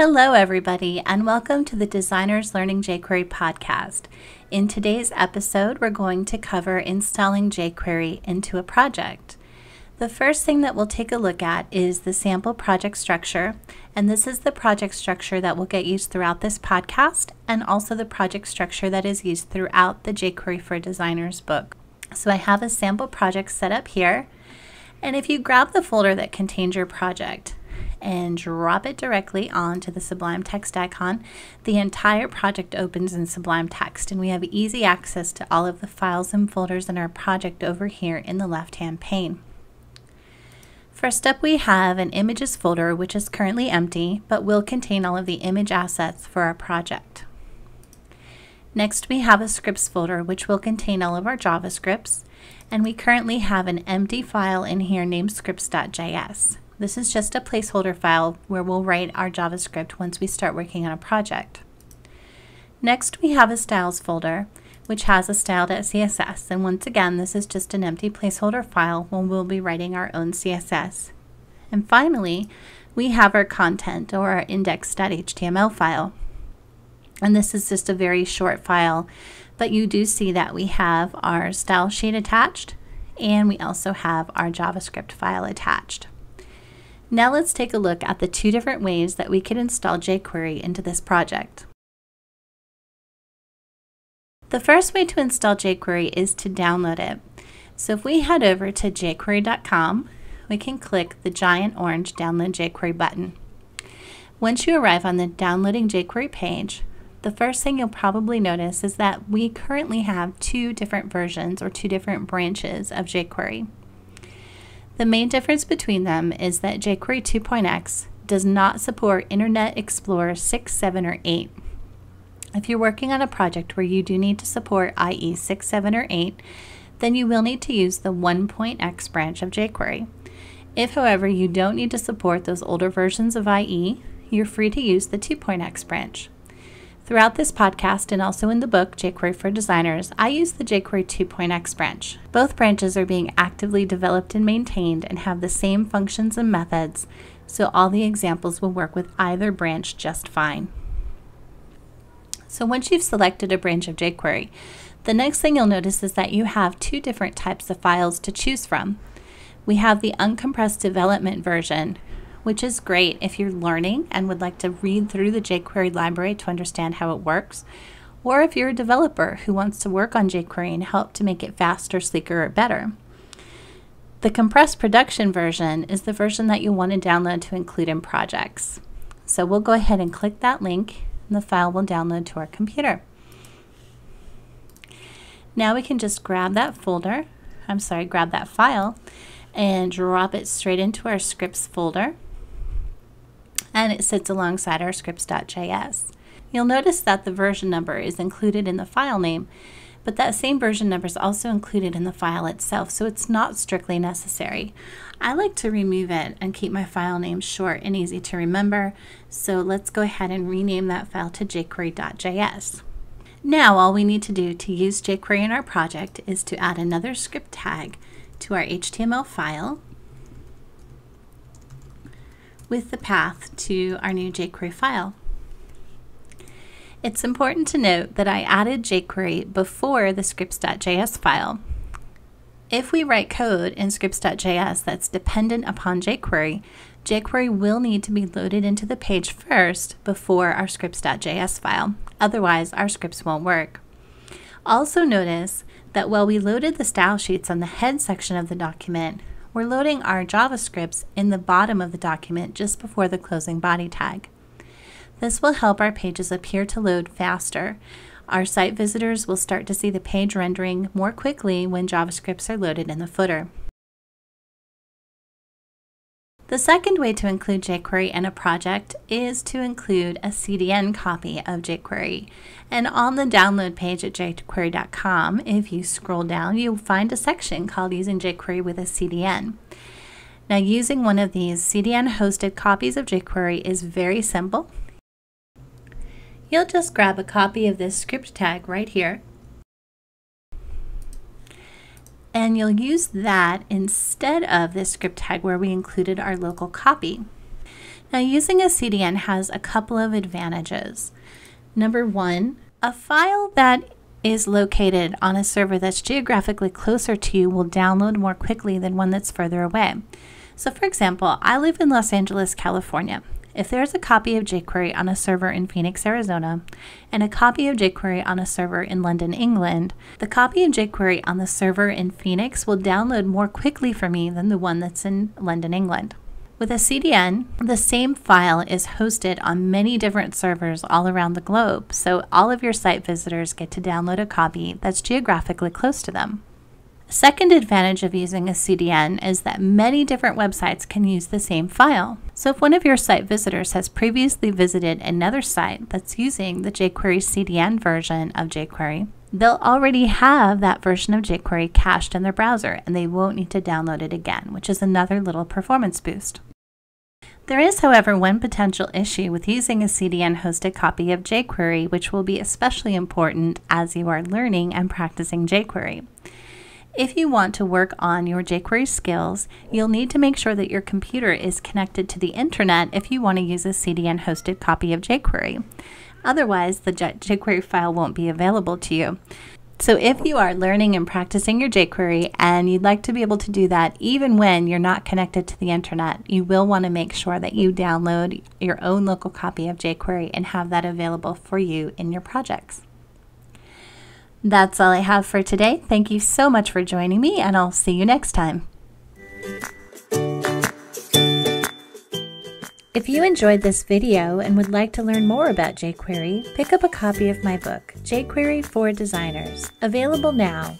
Hello, everybody, and welcome to the Designers Learning jQuery podcast. In today's episode, we're going to cover installing jQuery into a project. The first thing that we'll take a look at is the sample project structure, and this is the project structure that will get used throughout this podcast and also the project structure that is used throughout the jQuery for Designers book. So I have a sample project set up here, and if you grab the folder that contains your project, and drop it directly onto the Sublime Text icon, the entire project opens in Sublime Text and we have easy access to all of the files and folders in our project over here in the left-hand pane. First up we have an images folder which is currently empty but will contain all of the image assets for our project. Next we have a scripts folder which will contain all of our JavaScripts and we currently have an empty file in here named scripts.js. This is just a placeholder file where we'll write our JavaScript once we start working on a project. Next, we have a styles folder, which has a style.css. And once again, this is just an empty placeholder file when we'll be writing our own CSS. And finally, we have our content or our index.html file. And this is just a very short file, but you do see that we have our style sheet attached and we also have our JavaScript file attached. Now let's take a look at the two different ways that we can install jQuery into this project. The first way to install jQuery is to download it. So if we head over to jQuery.com, we can click the giant orange Download jQuery button. Once you arrive on the Downloading jQuery page, the first thing you'll probably notice is that we currently have two different versions or two different branches of jQuery. The main difference between them is that jQuery 2.x does not support Internet Explorer 6, 7, or 8. If you're working on a project where you do need to support IE 6, 7, or 8, then you will need to use the 1.x branch of jQuery. If, however, you don't need to support those older versions of IE, you're free to use the 2.x branch. Throughout this podcast and also in the book jQuery for Designers, I use the jQuery 2.x branch. Both branches are being actively developed and maintained and have the same functions and methods, so all the examples will work with either branch just fine. So once you've selected a branch of jQuery, the next thing you'll notice is that you have two different types of files to choose from. We have the uncompressed development version, which is great if you're learning and would like to read through the jQuery library to understand how it works, or if you're a developer who wants to work on jQuery and help to make it faster, sleeker, or better. The compressed production version is the version that you want to download to include in projects. So we'll go ahead and click that link and the file will download to our computer. Now we can just grab that folder, I'm sorry, grab that file and drop it straight into our scripts folder and it sits alongside our scripts.js. You'll notice that the version number is included in the file name, but that same version number is also included in the file itself, so it's not strictly necessary. I like to remove it and keep my file name short and easy to remember, so let's go ahead and rename that file to jQuery.js. Now all we need to do to use jQuery in our project is to add another script tag to our HTML file with the path to our new jQuery file. It's important to note that I added jQuery before the scripts.js file. If we write code in scripts.js that's dependent upon jQuery, jQuery will need to be loaded into the page first before our scripts.js file. Otherwise, our scripts won't work. Also notice that while we loaded the style sheets on the head section of the document, we're loading our JavaScripts in the bottom of the document just before the closing body tag. This will help our pages appear to load faster. Our site visitors will start to see the page rendering more quickly when JavaScripts are loaded in the footer. The second way to include jQuery in a project is to include a CDN copy of jQuery. And on the download page at jQuery.com, if you scroll down, you'll find a section called Using jQuery with a CDN. Now, using one of these CDN hosted copies of jQuery is very simple. You'll just grab a copy of this script tag right here and you'll use that instead of the script tag where we included our local copy. Now, using a CDN has a couple of advantages. Number one, a file that is located on a server that's geographically closer to you will download more quickly than one that's further away. So, for example, I live in Los Angeles, California. If there's a copy of jQuery on a server in Phoenix, Arizona, and a copy of jQuery on a server in London, England, the copy of jQuery on the server in Phoenix will download more quickly for me than the one that's in London, England. With a CDN, the same file is hosted on many different servers all around the globe, so all of your site visitors get to download a copy that's geographically close to them. Second advantage of using a CDN is that many different websites can use the same file. So if one of your site visitors has previously visited another site that's using the jQuery CDN version of jQuery, they'll already have that version of jQuery cached in their browser and they won't need to download it again, which is another little performance boost. There is, however, one potential issue with using a CDN hosted copy of jQuery, which will be especially important as you are learning and practicing jQuery. If you want to work on your jQuery skills, you'll need to make sure that your computer is connected to the internet if you want to use a CDN hosted copy of jQuery. Otherwise, the jQuery file won't be available to you. So, if you are learning and practicing your jQuery and you'd like to be able to do that even when you're not connected to the internet, you will want to make sure that you download your own local copy of jQuery and have that available for you in your projects. That's all I have for today. Thank you so much for joining me, and I'll see you next time. If you enjoyed this video and would like to learn more about jQuery, pick up a copy of my book, jQuery for Designers, available now.